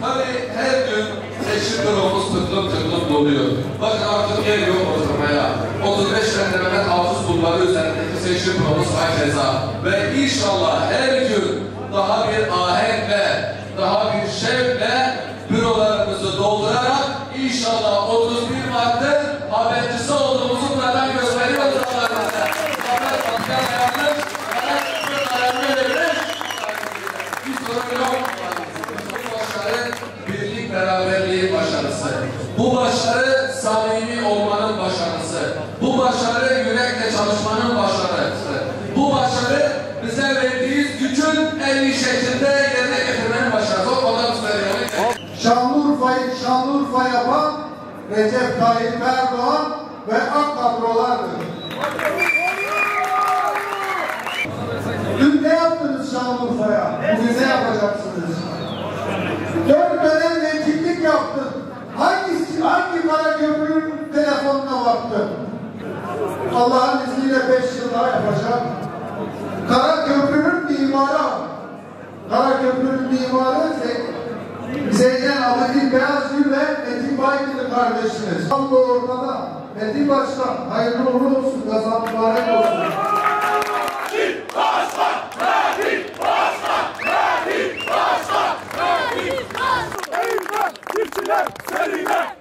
Tabii her gün seçim büromuz tıklım tıklım doluyor. Bakın artık yer yok oturmaya. 35 tane Mehmet Hafız Bulvarı üzerindeki seçim büromuz hakeza. Ve inşallah her gün daha bir ahenkle, daha bir şevkle bürolarımızı doldurarak inşallah 31 Mart'ta habercisi olduğumuzu buradan gösteriyoruz onlarımıza. Mehmet Başkan ayarlı, Mehmet Başkan ayarlı verilmiş. Bir sorun yok. Bu başarı birlik beraberliğin başarısı. Bu başarı samimi olmanın başarısı. Bu başarı yürekle çalışmanın başarısı. Bu başarı bize verdiğiniz gücün en iyi şekilde yerine getirmenin başarısı. O kadar söylüyorum. Şanlıurfa'yı Şanlıurfa yapan Recep Tayyip Erdoğan ve AK kadrolardır. Dün ne yaptınız Şanlıurfa'ya? Bugün ne yapacaksınız? Hangi kara köprünün telefonuna baktın? Allah'ın izniyle beş yıl daha yapacak. Kara köprünün mimarı. Kara köprünün mimarı Ze- Zeynel Abidin Beyazgül ve Metin Baygın'ın kardeşiniz. Tam da ortada. Metin Başkan hayırlı uğurlu olsun. Kazan mübarek olsun. Eyvah! Çiftçiler seninle!